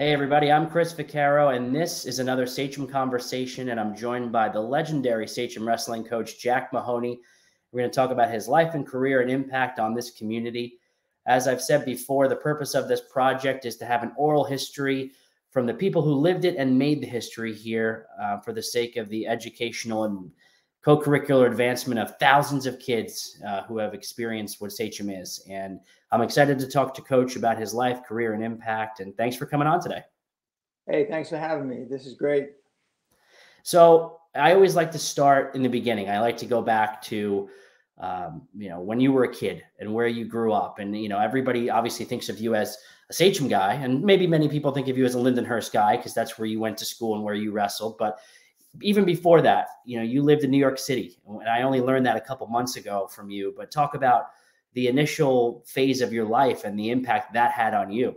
Hey, everybody, I'm Chris Vaccaro, and this is another Sachem Conversation. And I'm joined by the legendary Sachem wrestling coach, Jack Mahoney. We're going to talk about his life and career and impact on this community. As I've said before, the purpose of this project is to have an oral history from the people who lived it and made the history here uh, for the sake of the educational and co-curricular advancement of thousands of kids uh, who have experienced what Sachem is. And I'm excited to talk to Coach about his life, career, and impact. And thanks for coming on today. Hey, thanks for having me. This is great. So I always like to start in the beginning. I like to go back to um, you know when you were a kid and where you grew up, and you know everybody obviously thinks of you as a Sachem guy, and maybe many people think of you as a Lindenhurst guy because that's where you went to school and where you wrestled. But even before that, you know, you lived in New York City, and I only learned that a couple months ago from you. But talk about the initial phase of your life and the impact that had on you?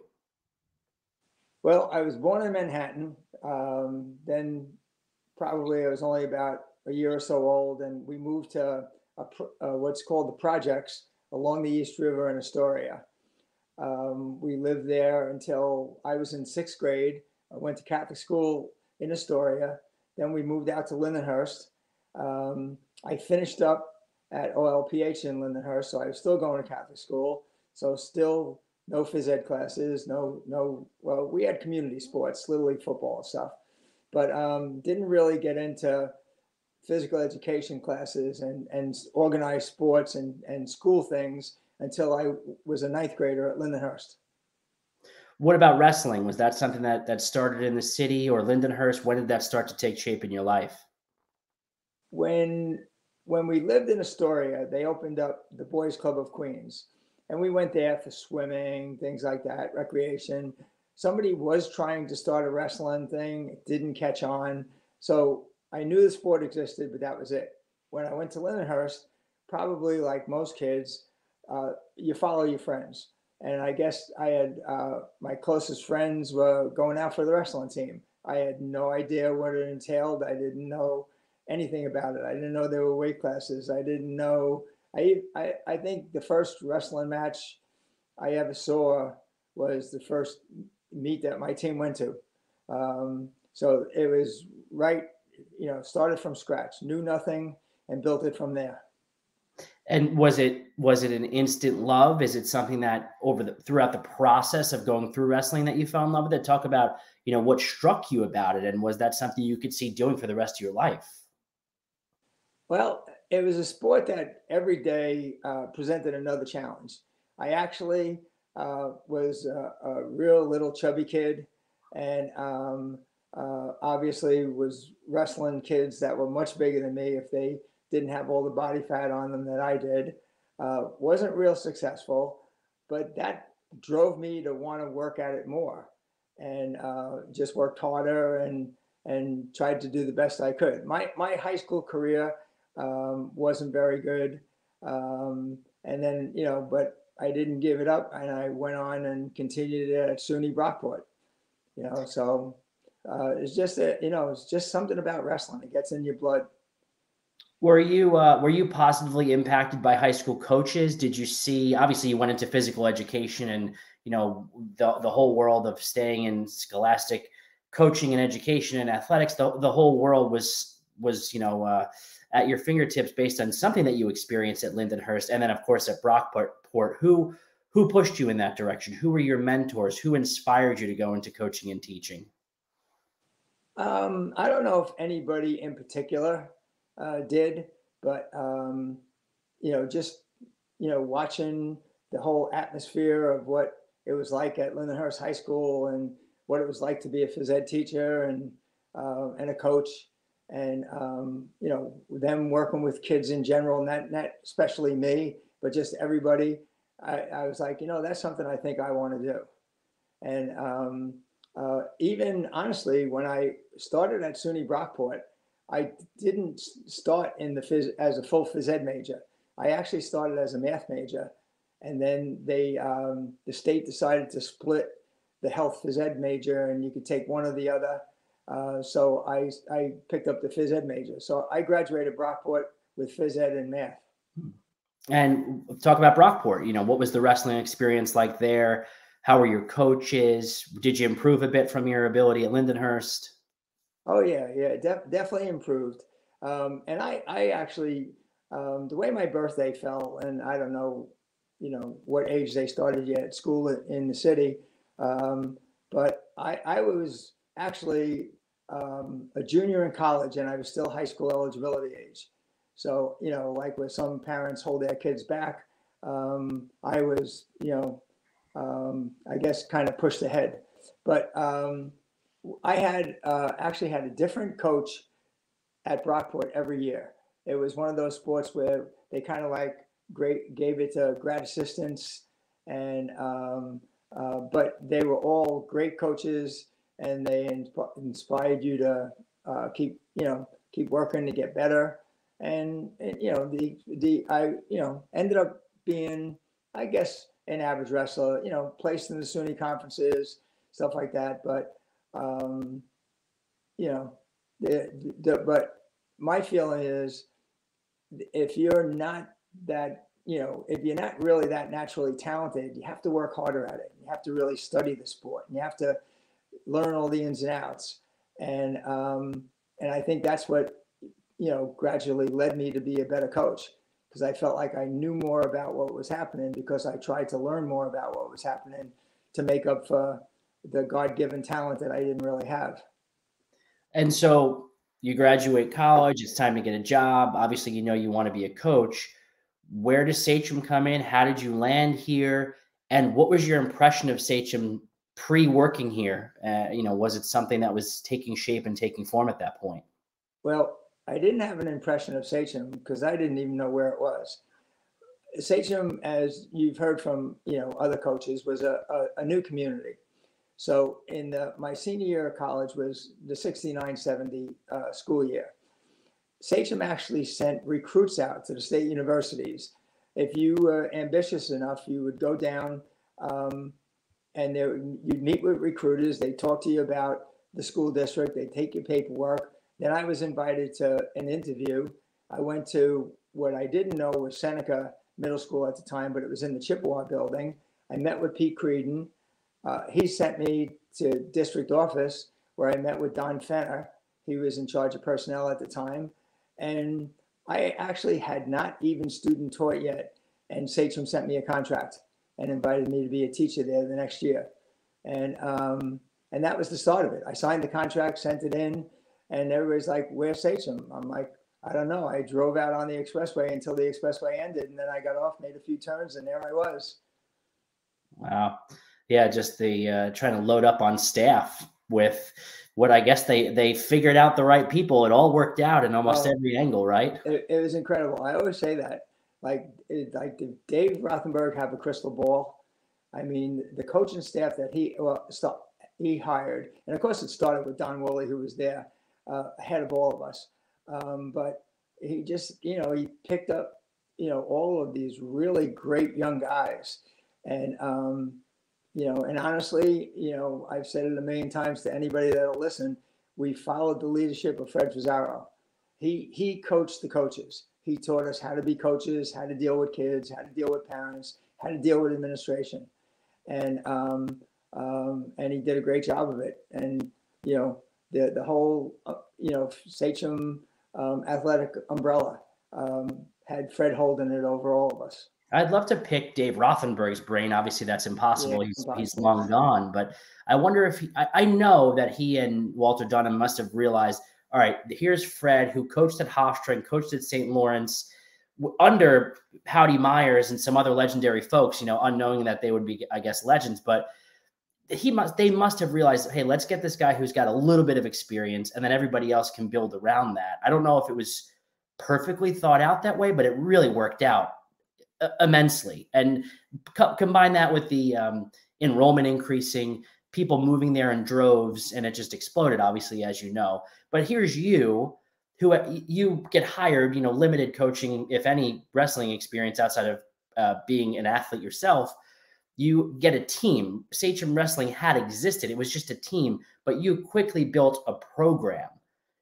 Well, I was born in Manhattan. Um, then, probably I was only about a year or so old, and we moved to a, uh, what's called the projects along the East River in Astoria. Um, we lived there until I was in sixth grade. I went to Catholic school in Astoria. Then we moved out to Lindenhurst. Um, I finished up at OLPH in Lindenhurst. So I was still going to Catholic school. So still no phys ed classes, no, no, well, we had community sports, Little League football and stuff, but um, didn't really get into physical education classes and, and organized sports and, and school things until I was a ninth grader at Lindenhurst. What about wrestling? Was that something that, that started in the city or Lindenhurst? When did that start to take shape in your life? When when we lived in Astoria, they opened up the Boys Club of Queens. And we went there for swimming, things like that, recreation. Somebody was trying to start a wrestling thing, it didn't catch on. So I knew the sport existed, but that was it. When I went to Lindenhurst, probably like most kids, uh, you follow your friends. And I guess I had uh, my closest friends were going out for the wrestling team. I had no idea what it entailed. I didn't know anything about it. I didn't know there were weight classes. I didn't know. I, I, I think the first wrestling match I ever saw was the first meet that my team went to. Um, so it was right, you know, started from scratch, knew nothing, and built it from there. And was it was it an instant love? Is it something that over the throughout the process of going through wrestling that you fell in love with it? Talk about you know what struck you about it, and was that something you could see doing for the rest of your life? Well, it was a sport that every day uh, presented another challenge. I actually uh, was a, a, real little chubby kid, and um, uh, obviously was wrestling kids that were much bigger than me if they didn't have all the body fat on them that I did. Uh, wasn't real successful, but that drove me to want to work at it more, and uh, just worked harder and and tried to do the best I could. My my high school career um, wasn't very good. Um, and then, you know, but I didn't give it up and I went on and continued it at SUNY Brockport, you know, so uh, it's just, a, you know, it's just something about wrestling. It gets in your blood. Were you uh, were you positively impacted by high school coaches? Did you see? Obviously, you went into physical education, and you know the the whole world of staying in scholastic coaching and education and athletics. The the whole world was was you know uh, at your fingertips based on something that you experienced at Lindenhurst and then of course at Brockport who who pushed you in that direction who were your mentors who inspired you to go into coaching and teaching um, I don't know if anybody in particular uh, did but um, you know just you know watching the whole atmosphere of what it was like at Lindenhurst High School and what it was like to be a phys ed teacher and uh, and a coach and um, you know them working with kids in general, not not especially me, but just everybody. I, I was like, you know, that's something I think I want to do. And um, uh, even honestly, when I started at SUNY Brockport, I didn't start in the phys as a full phys ed major. I actually started as a math major, and then they um, the state decided to split the health phys ed major, and you could take one or the other. Uh, so I, I picked up the phys ed major. So I graduated Brockport with phys ed and math. And talk about Brockport. You know, what was the wrestling experience like there? How were your coaches? Did you improve a bit from your ability at Lindenhurst? Oh yeah, yeah, def- definitely improved. Um, and I, I actually, um, the way my birthday fell, and I don't know, you know, what age they started yet at school in the city, um, but I, I was actually um, a junior in college, and I was still high school eligibility age. So you know, like where some parents hold their kids back, um, I was, you know, um, I guess kind of pushed ahead. But I had uh, actually had a different coach at Brockport every year. It was one of those sports where they kind of like great gave it to grad assistants, and um, uh, but they were all great coaches, and they insp- inspired you to uh, keep you know keep working to get better. And, and you know the the I you know ended up being I guess an average wrestler. You know placed in the SUNY conferences, stuff like that, but um, you know, the, the, but my feeling is if you're not that, you know, if you're not really that naturally talented, you have to work harder at it. You have to really study the sport. And you have to learn all the ins and outs. And um, and I think that's what you know gradually led me to be a better coach because I felt like I knew more about what was happening because I tried to learn more about what was happening to make up for the God given talent that I didn't really have. And so you graduate college, it's time to get a job. Obviously, you know you want to be a coach. Where does Sachem come in? How did you land here? And what was your impression of Sachem pre working here? Uh, you know, was it something that was taking shape and taking form at that point? Well, I didn't have an impression of Sachem because I didn't even know where it was. Sachem, as you've heard from you know other coaches, was a, a, a new community. So in the, my senior year of college was the 69-70 uh, school year. Sachem actually sent recruits out to the state universities. If you were ambitious enough, you would go down um, and there, you'd meet with recruiters. They talk to you about the school district. They take your paperwork. Then I was invited to an interview. I went to what I didn't know was Seneca Middle School at the time, but it was in the Chippewa building. I met with Pete Creedon. Uh, he sent me to district office where I met with Don Fenner. He was in charge of personnel at the time. And I actually had not even student taught yet. And Sachem sent me a contract and invited me to be a teacher there the next year. And, um, and that was the start of it. I signed the contract, sent it in, and everybody's like, Where's Sachem? I'm like, I don't know. I drove out on the expressway until the expressway ended. And then I got off, made a few turns, and there I was. Wow yeah, just the uh, trying to load up on staff with what I guess they they figured out the right people. It all worked out in almost oh, every angle, right? It, it, was incredible. I always say that. Like, it, like did Dave Rothenberg have a crystal ball? I mean, the coaching staff that he well, he hired, and of course, it started with Don Woolley, who was there uh, ahead of all of us. Um, but he just, you know, he picked up, you know, all of these really great young guys, and um, you know, and honestly, you know, I've said it a million times to anybody that'll listen. We followed the leadership of Fred Fazaro. He he coached the coaches. He taught us how to be coaches, how to deal with kids, how to deal with parents, how to deal with administration, and um, um, and he did a great job of it. And you know, the the whole uh, you know Sachem um, athletic umbrella um, had Fred holding it over all of us. I'd love to pick Dave Rothenberg's brain. Obviously, that's impossible. Yeah, he's, impossible. he's long gone. But I wonder if he, I, I, know that he and Walter Dunham must have realized all right, here's Fred, who coached at Hofstra and coached at St. Lawrence under Howdy Myers and some other legendary folks, you know, unknowing that they would be, I guess, legends. But he must, they must have realized, hey, let's get this guy who's got a little bit of experience and then everybody else can build around that. I don't know if it was perfectly thought out that way, but it really worked out immensely. And co- combine that with the um, enrollment increasing, people moving there in droves, and it just exploded, obviously, as you know. But here's you who uh, you get hired, you know, limited coaching, if any, wrestling experience outside of uh, being an athlete yourself. You get a team. Sachem Wrestling had existed. It was just a team, but you quickly built a program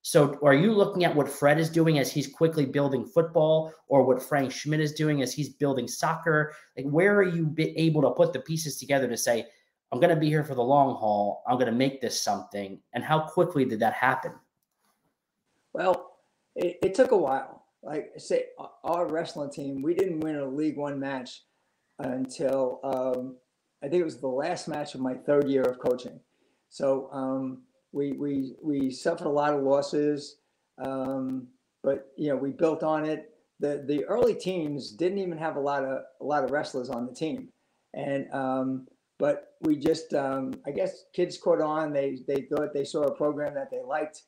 so, are you looking at what Fred is doing as he's quickly building football, or what Frank Schmidt is doing as he's building soccer? Like, where are you able to put the pieces together to say, I'm going to be here for the long haul. I'm going to make this something. And how quickly did that happen? Well, it, it took a while. Like say, our wrestling team, we didn't win a League One match until um, I think it was the last match of my third year of coaching. So um, we we we suffered a lot of losses, um, but you know we built on it. The the early teams didn't even have a lot of a lot of wrestlers on the team, and um, but we just um, I guess kids caught on. They they thought they saw a program that they liked,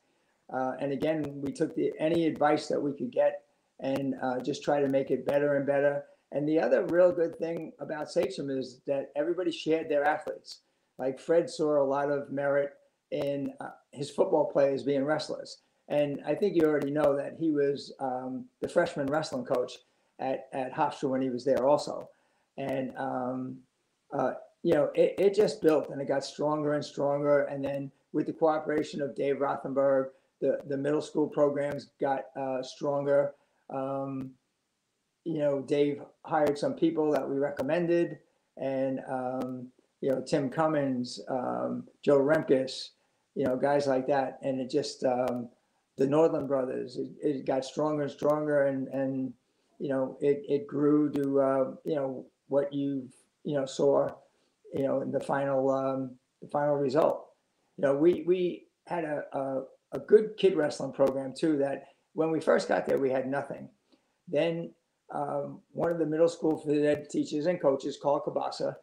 uh, and again we took the any advice that we could get and uh, just try to make it better and better. And the other real good thing about Sachem is that everybody shared their athletes. Like Fred saw a lot of merit in uh, his football players being wrestlers. And I think you already know that he was um, the freshman wrestling coach at, at Hofstra when he was there also. And, um, uh, you know, it, it just built and it got stronger and stronger. And then with the cooperation of Dave Rothenberg, the, the middle school programs got uh, stronger. Um, you know, Dave hired some people that we recommended, and um, you know, Tim Cummins, um, Joe Remkus, you know, guys like that, and it just um, the Northern brothers. It, it, got stronger and stronger, and and you know, it it grew to uh, you know what you you know saw, you know, in the final um, the final result. You know, we we had a, a a good kid wrestling program too. That when we first got there, we had nothing. Then um, one of the middle school phys teachers and coaches, Carl Cabasa,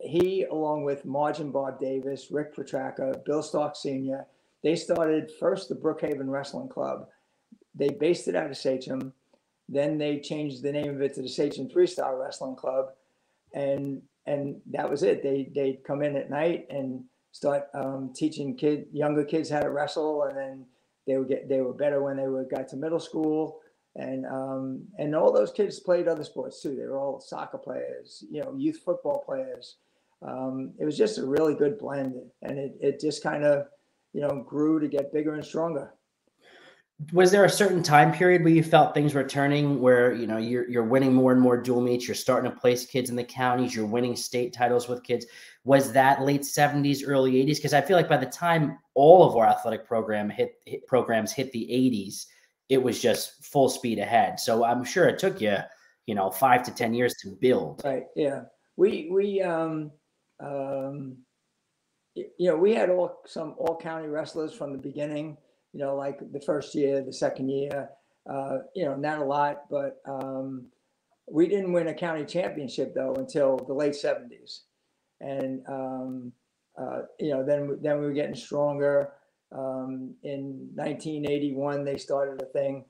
he, along with Marge and Bob Davis, Rick Petraka, Bill Stark Sr., they started first the Brookhaven Wrestling Club. They based it out of Sachem. Then they changed the name of it to the Sachem Star Wrestling Club, and and that was it. They they'd come in at night and start um, teaching kid younger kids how to wrestle, and then they would get they were better when they would got to middle school and um, and all those kids played other sports too. They were all soccer players, you know, youth football players. Um, it was just a really good blend, and it it just kind of you know grew to get bigger and stronger. Was there a certain time period where you felt things were turning, where you know you're you're winning more and more dual meets, you're starting to place kids in the counties, you're winning state titles with kids? Was that late '70s, early '80s? Because I feel like by the time all of our athletic program hit, hit programs hit the '80s it was just full speed ahead. So I'm sure it took you, you know, five to ten years to build. Right. Yeah. We we um um you know we had all some all county wrestlers from the beginning. You know, like the first year, the second year. Uh, you know, not a lot, but um, we didn't win a county championship though until the late '70s, and um, uh, you know then then we were getting stronger. Um, in 1981, they started a thing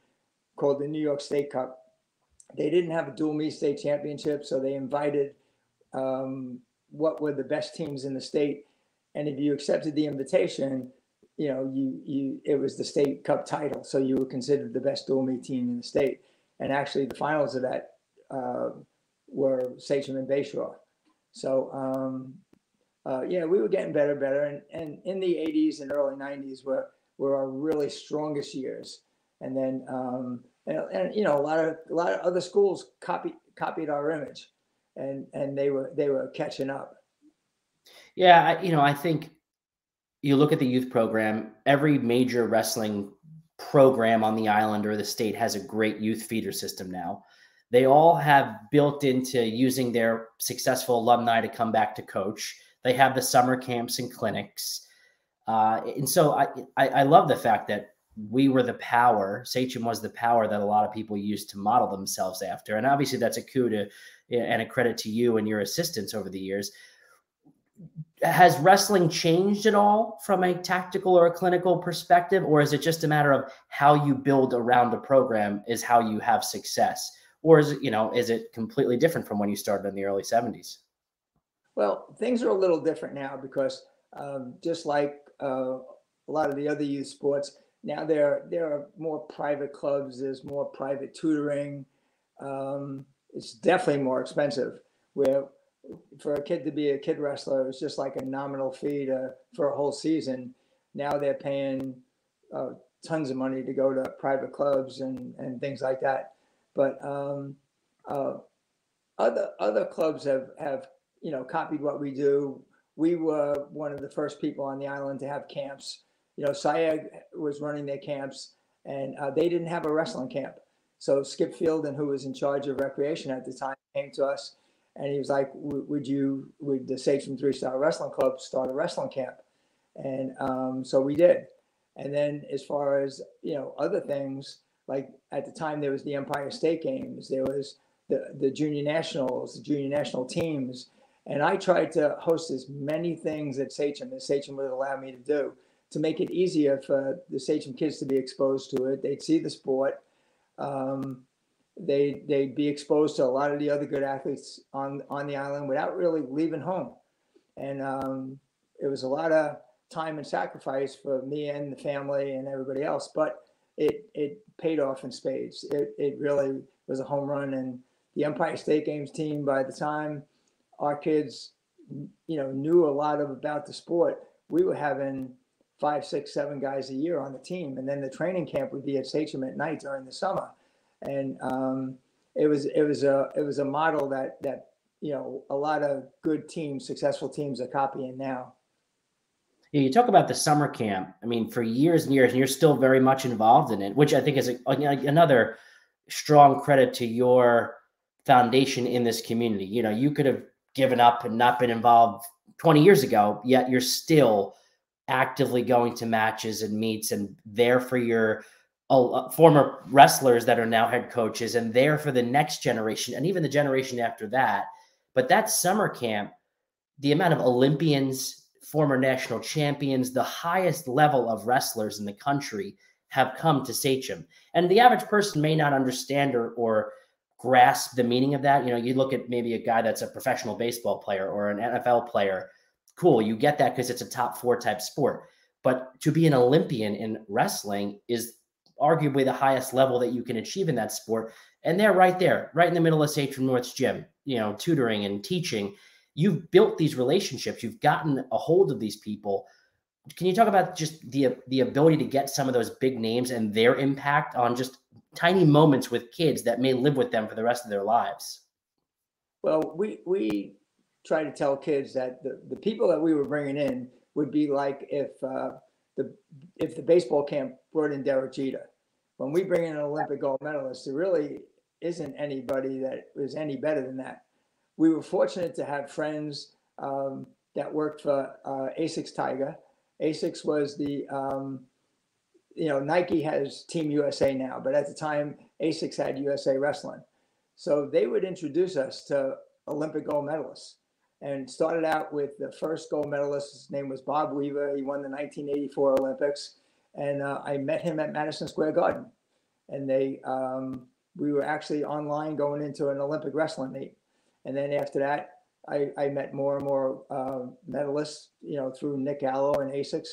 called the New York State Cup. They didn't have a dual meet state championship, so they invited um, what were the best teams in the state. And if you accepted the invitation, you know, you you it was the state cup title, so you were considered the best dual meet team in the state. And actually, the finals of that uh, were Sachem and Bayshore. So um, uh, yeah, we were getting better, better, and and in the '80s and early '90s were were our really strongest years, and then um, and, and you know a lot of a lot of other schools copied copied our image, and and they were they were catching up. Yeah, I, you know, I think you look at the youth program. Every major wrestling program on the island or the state has a great youth feeder system now. They all have built into using their successful alumni to come back to coach they have the summer camps and clinics. Uh, and so I, I, I love the fact that we were the power. Sachem was the power that a lot of people used to model themselves after. And obviously, that's a coup to and a credit to you and your assistants over the years. Has wrestling changed at all from a tactical or a clinical perspective, or is it just a matter of how you build around a program is how you have success, or is it you know is it completely different from when you started in the early seventies? Well, things are a little different now because um, just like uh, a lot of the other youth sports, now there there are more private clubs. There's more private tutoring. Um, it's definitely more expensive. Where for a kid to be a kid wrestler, it's just like a nominal fee to, for a whole season. Now they're paying uh, tons of money to go to private clubs and, and things like that. But um, uh, other other clubs have have you know, copied what we do. we were one of the first people on the island to have camps. You know, SIAG was running their camps, and uh, they didn't have a wrestling camp. So Skip Fielden, who was in charge of recreation at the time, came to us, and he was like, "Would you, would the Sachem Three Star Wrestling Club start a wrestling camp?" And um, so we did. And then, as far as you know, other things like at the time there was the Empire State Games, there was the the junior nationals, the junior national teams, and I tried to host as many things at Sachem as Sachem would allow me to do to make it easier for the Sachem kids to be exposed to it. They'd see the sport. Um, they they'd be exposed to a lot of the other good athletes on on the island without really leaving home, and um, it was a lot of time and sacrifice for me and the family and everybody else. But it it paid off in spades. It it really was a home run, and the Empire State Games team by the time our kids, you know, knew a lot of about the sport, we were having five, six, seven guys a year on the team, and then the training camp would be at Sachem at night during the summer, and um, it was it was a it was a model that that you know a lot of good teams, successful teams are copying now. You talk about the summer camp. I mean, for years and years, and you're still very much involved in it, which I think is a, another strong credit to your foundation in this community. You know, you could have given up and not been involved 20 years ago, yet you're still actively going to matches and meets and there for your uh, former wrestlers that are now head coaches and there for the next generation and even the generation after that. But that summer camp, the amount of Olympians, former national champions, the highest level of wrestlers in the country have come to Sachem. And the average person may not understand or, or grasp the meaning of that. You know, you look at maybe a guy that's a professional baseball player or an NFL player. Cool, you get that because it's a top four type sport. But to be an Olympian in wrestling is arguably the highest level that you can achieve in that sport. And they're right there, right in the middle of Sachem North's gym, you know, tutoring and teaching. You've built these relationships, you've gotten a hold of these people. Can you talk about just the the ability to get some of those big names and their impact on just tiny moments with kids that may live with them for the rest of their lives? Well, we we try to tell kids that the, the people that we were bringing in would be like if uh, the if the baseball camp brought in Derek. When we bring in an Olympic gold medalist, there really isn't anybody that is any better than that. We were fortunate to have friends um, that worked for uh, Asics Tiger. Asics was the um, you know, Nike has Team USA now, but at the time, ASICS had USA Wrestling. So they would introduce us to Olympic gold medalists and started out with the first gold medalist. His name was Bob Weaver. He won the 1984 Olympics. And uh, I met him at Madison Square Garden. And they, um, we were actually online going into an Olympic wrestling meet. And then after that, I, I met more and more uh, medalists, you know, through Nick Allo and ASICS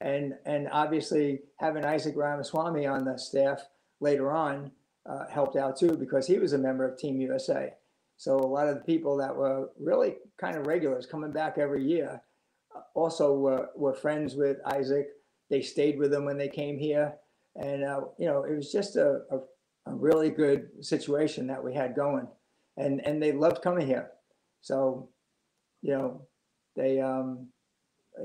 and and obviously having Isaac Ramaswamy on the staff later on uh, helped out too because he was a member of Team USA. So a lot of the people that were really kind of regulars coming back every year uh, also were, were friends with Isaac. They stayed with him when they came here, and uh, you know it was just a, a, a really good situation that we had going, and and they loved coming here. So, you know, they um,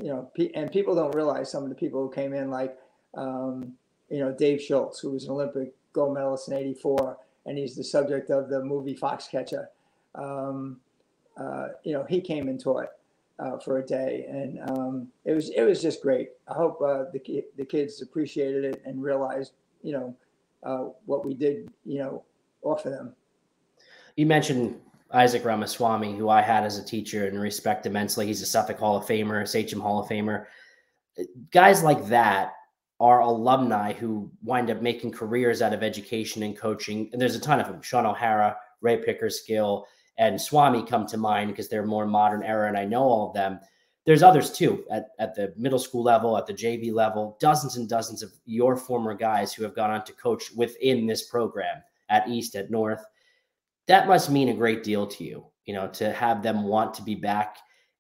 you know, and people don't realize some of the people who came in, like, um, you know, Dave Schultz, who was an Olympic gold medalist in '84, and he's the subject of the movie Foxcatcher. Um, uh, you know, he came and taught uh, for a day, and um, it was it was just great. I hope uh, the the kids appreciated it and realized, you know, uh, what we did, you know, offer them. You mentioned Isaac Ramaswamy, who I had as a teacher and respect immensely. He's a Suffolk Hall of Famer, Sachem Hall of Famer. Guys like that are alumni who wind up making careers out of education and coaching. And there's a ton of them. Sean O'Hara, Ray Pickersgill, and Swami come to mind because they're more modern era, and I know all of them. There's others too at, at the middle school level, at the JV level, dozens and dozens of your former guys who have gone on to coach within this program at East, at North that must mean a great deal to you, you know, to have them want to be back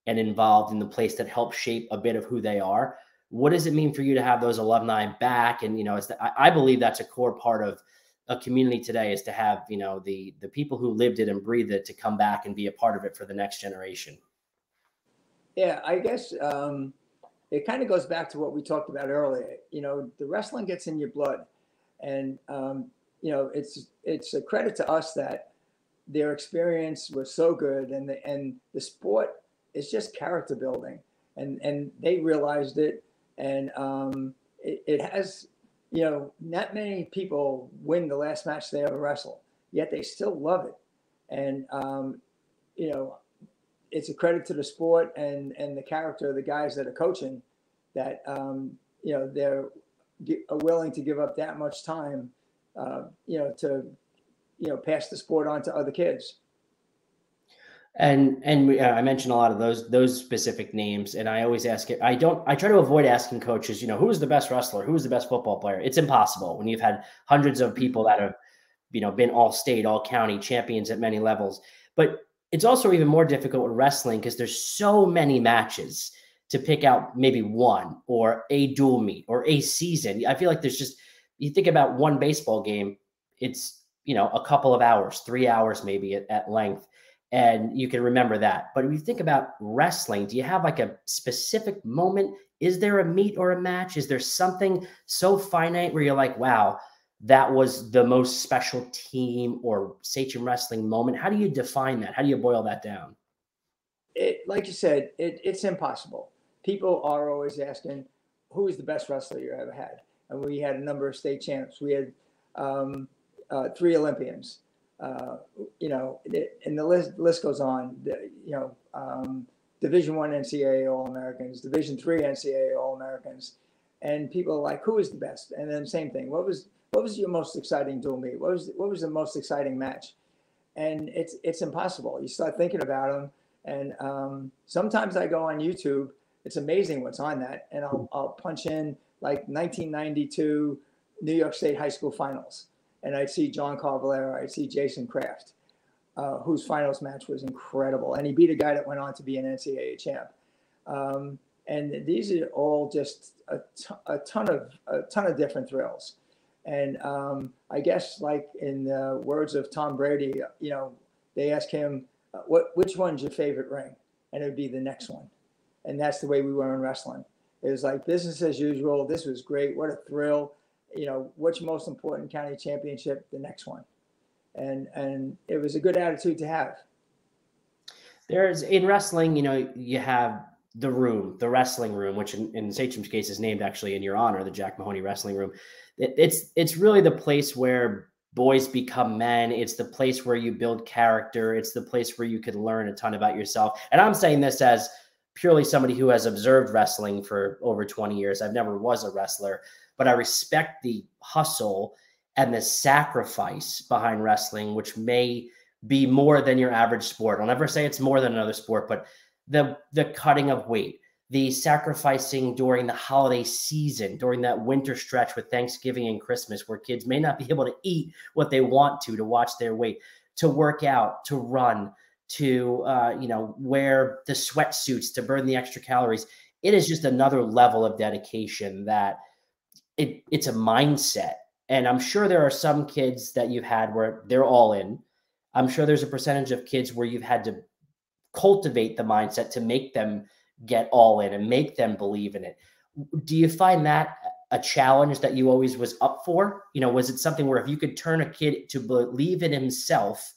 and involved in the place that helps shape a bit of who they are. What does it mean for you to have those alumni back? And, you know, it's I, I believe that's a core part of a community today is to have, you know, the, the people who lived it and breathed it to come back and be a part of it for the next generation. Yeah, I guess um, it kind of goes back to what we talked about earlier. You know, the wrestling gets in your blood, and um, you know, it's it's a credit to us that their experience was so good, and the and the sport is just character building, and and they realized it, and um, it, it has, you know, not many people win the last match they ever wrestle, yet they still love it, and um, you know, it's a credit to the sport and and the character of the guys that are coaching that um, you know they're are willing to give up that much time uh, you know to you know pass the sport on to other kids and and we, uh, I mentioned a lot of those those specific names, and I always ask it. I don't. I try to avoid asking coaches. You know, who is the best wrestler? Who is the best football player? It's impossible when you've had hundreds of people that have, you know, been all state, all county champions at many levels. But it's also even more difficult with wrestling because there's so many matches to pick out maybe one or a dual meet or a season. I feel like there's just you think about one baseball game, it's you know a couple of hours, three hours maybe at, at length, and you can remember that. But if you think about wrestling, do you have like a specific moment? Is there a meet or a match? Is there something so finite where you're like, wow, that was the most special team or Sachem wrestling moment? How do you define that? How do you boil that down? It, like you said, it, it's impossible. People are always asking, who is the best wrestler you ever had? And we had a number of state champs. We had um, uh, three Olympians. Uh, you know, and the list list goes on. You know, um, Division One NCAA All Americans, Division Three NCAA All Americans, and people are like, who is the best? And then same thing. What was what was your most exciting dual meet? What was what was the most exciting match? And it's it's impossible. You start thinking about them, and um, sometimes I go on YouTube. It's amazing what's on that, and I'll I'll punch in like 1992 New York State High School Finals, and I'd see John Carvalero, I'd see Jason Kraft, uh, whose finals match was incredible, and he beat a guy that went on to be an NCAA champ. Um, and these are all just a, t- a ton of a ton of different thrills. And um, I guess, like in the words of Tom Brady, you know, they ask him, uh, "What, which one's your favorite ring?" And it would be the next one. And that's the way we were in wrestling. It was like business as usual. This was great. What a thrill! You know, what's most important county championship? The next one. And and it was a good attitude to have. There's in wrestling, you know, you have the room, the wrestling room, which in, in Sachem's case is named actually in your honor, the Jack Mahoney Wrestling Room it, it's it's really the place where boys become men. It's the place where you build character. It's the place where you can learn a ton about yourself. And I'm saying this as purely somebody who has observed wrestling for over 20 years. I've never was a wrestler, but I respect the hustle and the sacrifice behind wrestling, which may be more than your average sport. I'll never say it's more than another sport, but the the cutting of weight, the sacrificing during the holiday season, during that winter stretch with Thanksgiving and Christmas, where kids may not be able to eat what they want to to watch their weight, to work out, to run, to uh, you know wear the sweatsuits to burn the extra calories. It is just another level of dedication that it, it's a mindset. And I'm sure there are some kids that you've had where they're all in. I'm sure there's a percentage of kids where you've had to cultivate the mindset to make them get all in and make them believe in it. Do you find that a challenge that you always was up for? You know, was it something where if you could turn a kid to believe in himself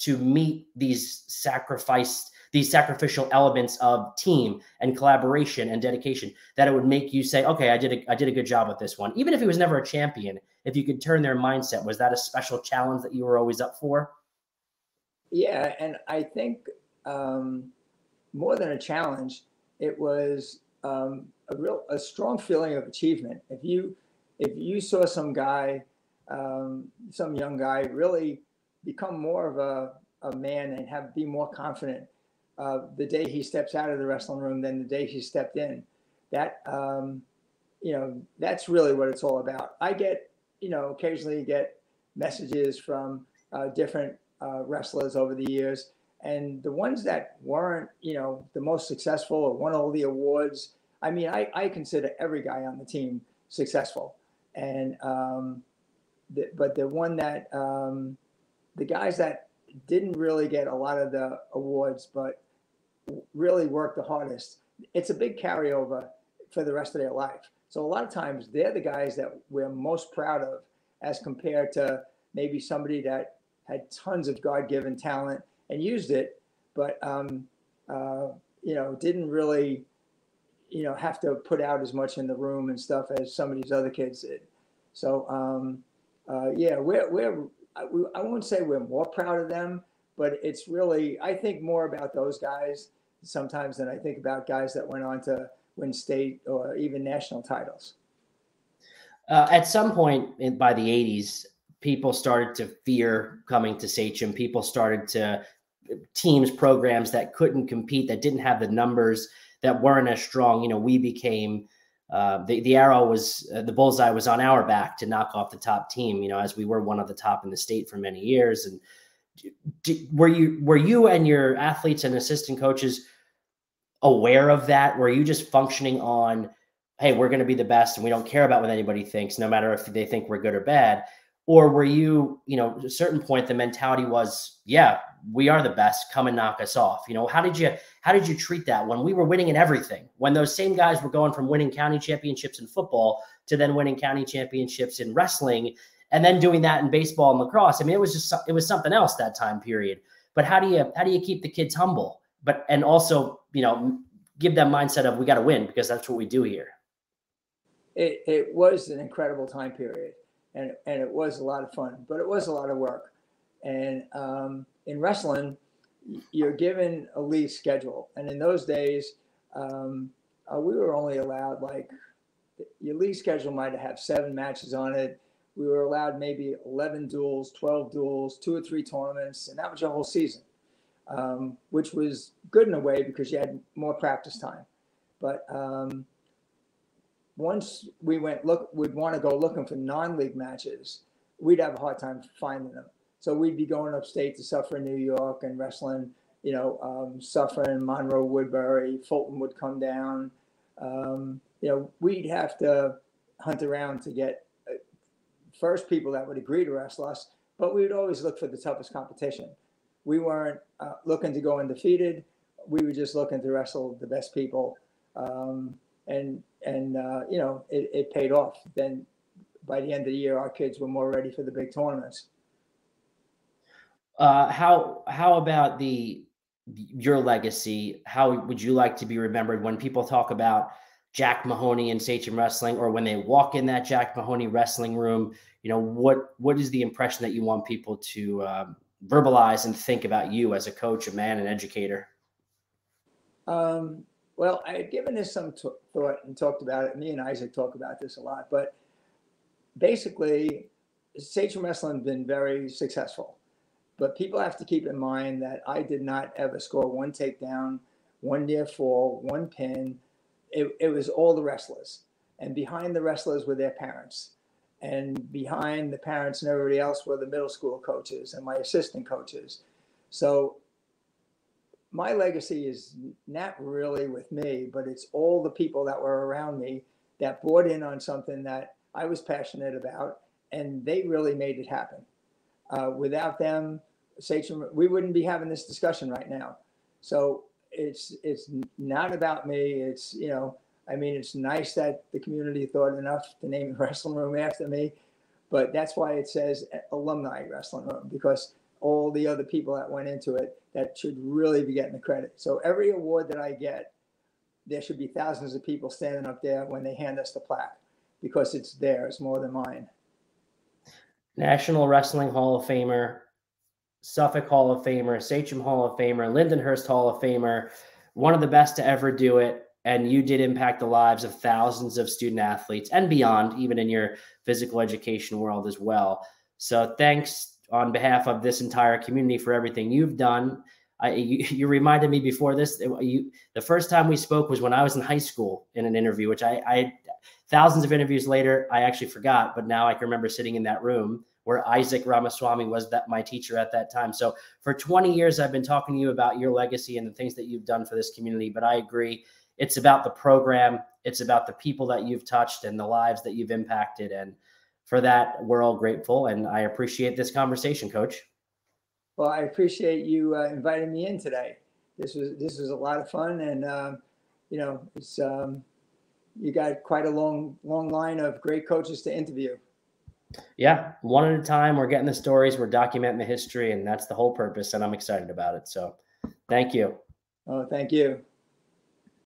to meet these sacrificed these sacrificial elements of team and collaboration and dedication that it would make you say okay i did a, i did a good job with this one even if he was never a champion if you could turn their mindset was that a special challenge that you were always up for yeah and i think um, more than a challenge it was um, a real a strong feeling of achievement. If you if you saw some guy, um, some young guy, really become more of a, a man and have be more confident uh, the day he steps out of the wrestling room than the day he stepped in, that um, you know that's really what it's all about. I get you know occasionally get messages from uh, different uh, wrestlers over the years and the ones that weren't, you know, the most successful or won all the awards, I mean, I, I consider every guy on the team successful. And, um, the, but the one that, um, the guys that didn't really get a lot of the awards, but really work the hardest, it's a big carryover for the rest of their life. So a lot of times they're the guys that we're most proud of as compared to maybe somebody that had tons of God-given talent and used it, but um, uh, you know didn't really you know have to put out as much in the room and stuff as some of these other kids did. So um, uh, yeah, we're we're I, I won't say we're more proud of them, but it's really I think more about those guys sometimes than I think about guys that went on to win state or even national titles. Uh, at some point in, by the 80s, people started to fear coming to Sachem. People started to teams, programs that couldn't compete, that didn't have the numbers, that weren't as strong. You know, we became uh, the the arrow was uh, the bullseye was on our back to knock off the top team. You know, as we were one of the top in the state for many years. And were you were you and your athletes and assistant coaches aware of that? Were you just functioning on, hey, we're going to be the best, and we don't care about what anybody thinks, no matter if they think we're good or bad? Or were you, you know, at a certain point, the mentality was, yeah, we are the best. Come and knock us off. You know, how did you how did you treat that when we were winning in everything? When those same guys were going from winning county championships in football to then winning county championships in wrestling, and then doing that in baseball and lacrosse. I mean, it was just it was something else that time period. But how do you how do you keep the kids humble? But and also, you know, give them mindset of we got to win because that's what we do here. It it was an incredible time period, and and it was a lot of fun, but it was a lot of work. And um, in wrestling, you're given a league schedule, and in those days, um, uh, we were only allowed like your league schedule might have seven matches on it. We were allowed maybe 11 duels, 12 duels, two or three tournaments, and that was your whole season, um, which was good in a way because you had more practice time. But um, once we went look, we'd want to go looking for non-league matches, we'd have a hard time finding them. So we'd be going upstate to Suffern New York and wrestling, you know, um, Suffern Monroe, Woodbury, Fulton would come down. Um, you know, we'd have to hunt around to get first people that would agree to wrestle us, but we would always look for the toughest competition. We weren't uh, looking to go undefeated. We were just looking to wrestle the best people. Um, and, and uh, you know, it, it paid off. Then by the end of the year, our kids were more ready for the big tournaments. Uh, how how about the your legacy? How would you like to be remembered when people talk about Jack Mahoney and Sachem Wrestling, or when they walk in that Jack Mahoney wrestling room? You know what what is the impression that you want people to um, verbalize and think about you as a coach, a man, an educator? Um, well, I had given this some t- thought and talked about it. Me and Isaac talk about this a lot, but basically, Sachem Wrestling has been very successful. But people have to keep in mind that I did not ever score one takedown, one near fall, one pin. It, it was all the wrestlers. And behind the wrestlers were their parents. And behind the parents and everybody else were the middle school coaches and my assistant coaches. So my legacy is not really with me, but it's all the people that were around me that bought in on something that I was passionate about, and they really made it happen. Uh, without them, Sachem, we wouldn't be having this discussion right now. So it's it's not about me. It's you know, I mean, it's nice that the community thought enough to name the wrestling room after me, but that's why it says alumni wrestling room because all the other people that went into it that should really be getting the credit. So every award that I get, there should be thousands of people standing up there when they hand us the plaque because it's theirs more than mine. National Wrestling Hall of Famer Suffolk Hall of Famer, Sachem Hall of Famer, Lindenhurst Hall of Famer, one of the best to ever do it. And you did impact the lives of thousands of student athletes and beyond, even in your physical education world as well. So thanks on behalf of this entire community for everything you've done. I, you, you, reminded me before this. You, the first time we spoke was when I was in high school in an interview, which I, I thousands of interviews later I actually forgot, but now I can remember sitting in that room where Isaac Ramaswamy was that my teacher at that time. So for 20 years, I've been talking to you about your legacy and the things that you've done for this community. But I agree, it's about the program, it's about the people that you've touched and the lives that you've impacted. And for that, we're all grateful. And I appreciate this conversation, Coach. Well, I appreciate you uh, inviting me in today. This was this was a lot of fun, and um, you know, it's um, you got quite a long long line of great coaches to interview. Yeah, one at a time. We're getting the stories, we're documenting the history, and that's the whole purpose. And I'm excited about it. So, thank you. Oh, thank you.